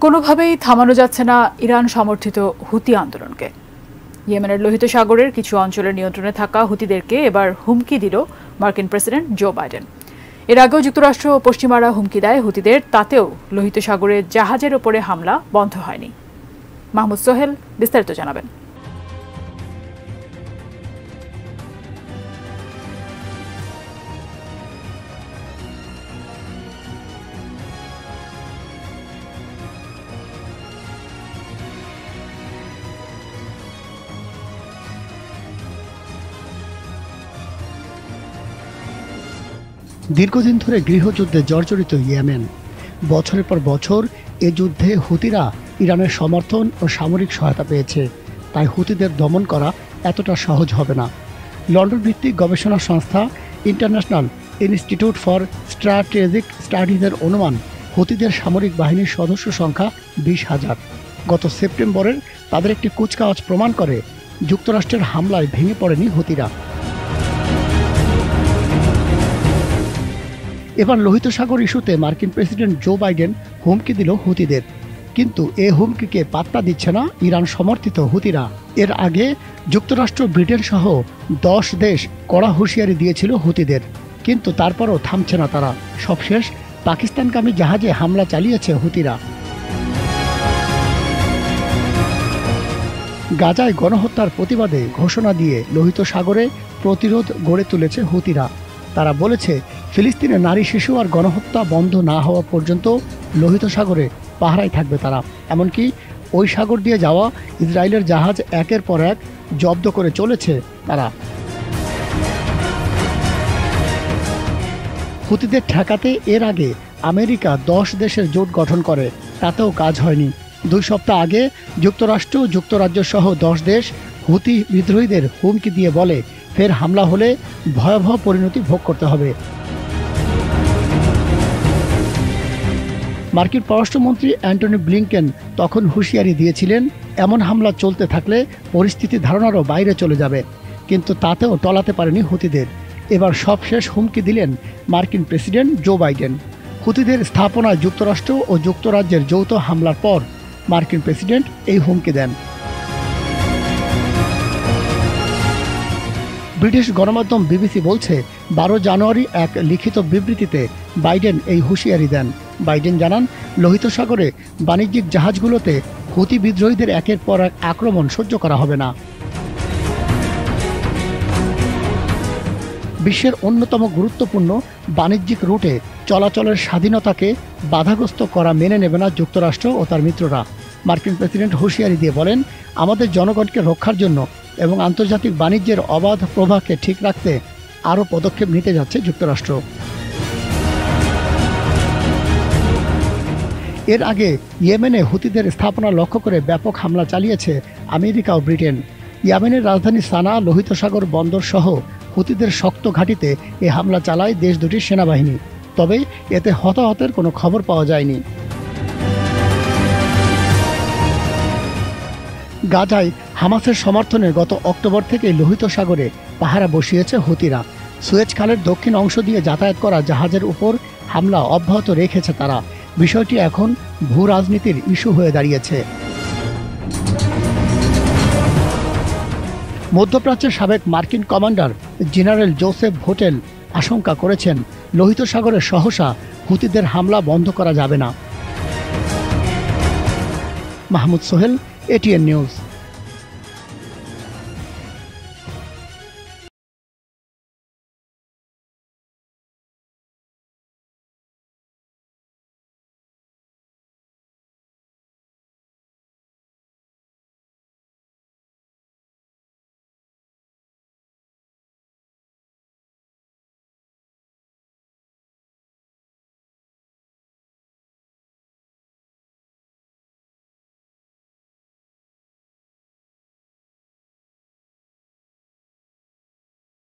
কোনোভাবেই থামানো যাচ্ছে না ইরান সমর্থিত হুতি আন্দোলনকে। ইয়েমেনের লোহিত সাগরের কিছু অঞ্চলের নিয়ন্ত্রণে থাকা হুতিদেরকে এবার হুমকি দিল মার্কিন প্রেসিডেন্ট জো বাইডেন। এর আগেও যুক্তরাষ্ট্র ও পশ্চিমারা হুমকি দেয় হুতিদের, তাতেও লোহিত সাগরে জাহাজের ওপরে হামলা বন্ধ হয়নি। মাহমুদ সোহেল বিস্তারিত জানাবেন। দীর্ঘদিন ধরে গৃহযুদ্ধে জর্জরিত ইয়েমেন। বছরের পর বছর এ যুদ্ধে হুতিরা ইরানের সমর্থন ও সামরিক সহায়তা পেয়েছে। তাই হুতিদের দমন করা এতটা সহজ হবে না। লন্ডন ভিত্তিক গবেষণা সংস্থা ইন্টারন্যাশনাল ইনস্টিটিউট ফর স্ট্র্যাটেজিক স্টাডিজের অনুমান, হুতিদের সামরিক বাহিনীর সদস্য সংখ্যা বিশ হাজার। গত সেপ্টেম্বরের তাদের একটি কুচকাওয়াজ প্রমাণ করে যুক্তরাষ্ট্রের হামলায় ভেঙে পড়েনি হুতিরা। এবার লোহিত সাগর ইস্যুতে মার্কিন প্রেসিডেন্ট জো বাইডেন হুমকি দিল হুতিদের। কিন্তু এ হুমকিকে পাত্তা দিচ্ছে না ইরান সমর্থিত হুতিরা। এর আগে যুক্তরাষ্ট্র, ব্রিটেন সহ দশ দেশ কড়া হুঁশিয়ারি দিয়েছিল হুতিদের। কিন্তু তারপরও থামছে না তারা। সবশেষ পাকিস্তানগামী জাহাজে হামলা চালিয়েছে হুতিরা। গাজায় গণহত্যার প্রতিবাদে ঘোষণা দিয়ে লোহিত সাগরে প্রতিরোধ গড়ে তুলেছে হুতিরা। তারা বলেছে, ফিলিস্তিনে নারী, শিশু আর গণহত্যা বন্ধ না হওয়া পর্যন্ত লোহিত সাগরে পাহারায় থাকবে তারা। এমনকি ওই সাগর দিয়ে যাওয়া ইসরায়েলের জাহাজ একের পর এক জব্দ করে চলেছে তারা। হুতিদের ঠেকাতে এর আগে আমেরিকা দশ দেশের জোট গঠন করে, তাতেও কাজ হয়নি। দুই সপ্তাহ আগে যুক্তরাষ্ট্র যুক্তরাজ্য সহ দশ দেশ হুতি বিদ্রোহীদের হুমকি দিয়ে বলে ফের হামলা হলে ভয়াবহ পরিণতি ভোগ করতে হবে। মার্কিন পররাষ্ট্রমন্ত্রী অ্যান্টনি ব্লিংকেন তখন হুঁশিয়ারি দিয়েছিলেন, এমন হামলা চলতে থাকলে পরিস্থিতি ধারণারও বাইরে চলে যাবে। কিন্তু তাতেও টলাতে পারেনি হুতিদের। এবার সবশেষ হুমকি দিলেন মার্কিন প্রেসিডেন্ট জো বাইডেন। হুতিদের স্থাপনায় যুক্তরাষ্ট্র ও যুক্তরাজ্যের যৌথ হামলার পর মার্কিন প্রেসিডেন্ট এই হুমকি দেন। ব্রিটিশ গণমাধ্যম বিবিসি বলছে, বারো জানুয়ারি এক লিখিত বিবৃতিতে বাইডেন এই হুঁশিয়ারি দেন। বাইডেন জানান, লোহিত সাগরে বাণিজ্যিক জাহাজগুলোতে হুতি বিদ্রোহীদের একের পর এক আক্রমণ সহ্য করা হবে না। বিশ্বের অন্যতম গুরুত্বপূর্ণ বাণিজ্যিক রুটে চলাচলের স্বাধীনতাকে বাধাগ্রস্ত করা মেনে নেবে না যুক্তরাষ্ট্র ও তার মিত্ররা। মার্কিন প্রেসিডেন্ট হুঁশিয়ারি দিয়ে বলেন, আমাদের জনগণকে রক্ষার জন্য এবং আন্তর্জাতিক বাণিজ্যের অবাধ প্রবাহকে ঠিক রাখতে আরও পদক্ষেপ নিতে যাচ্ছে যুক্তরাষ্ট্র। এর আগে ইয়েমেনে হুতিদের স্থাপনা লক্ষ্য করে ব্যাপক হামলা চালিয়েছে আমেরিকা ও ব্রিটেন। ইয়েমেনের রাজধানী সানা, লোহিত সাগর বন্দর সহ হুতিদের শক্ত ঘাঁটিতে এ হামলা চালায় দেশ দুটির সেনাবাহিনী। তবে এতে হতাহতের কোনো খবর পাওয়া যায়নি। গাজায় হামাসের সমর্থনে গত অক্টোবর থেকে লোহিত সাগরে পাহারা বসিয়েছে হুতিরা। সুয়েজ খালের দক্ষিণ অংশ দিয়ে যাতায়াত করা জাহাজের উপর হামলা অব্যাহত রেখেছে তারা। বিষয়টি এখন ভূ রাজনীতির ইস্যু হয়ে দাঁড়িয়েছে। মধ্যপ্রাচ্যের সাবেক মার্কিন কমান্ডার জেনারেল জোসেফ ভোটেল আশঙ্কা করেছেন, লোহিত সাগরের সহসা হুতিদের হামলা বন্ধ করা যাবে না। Mahmud Sohel ATN News.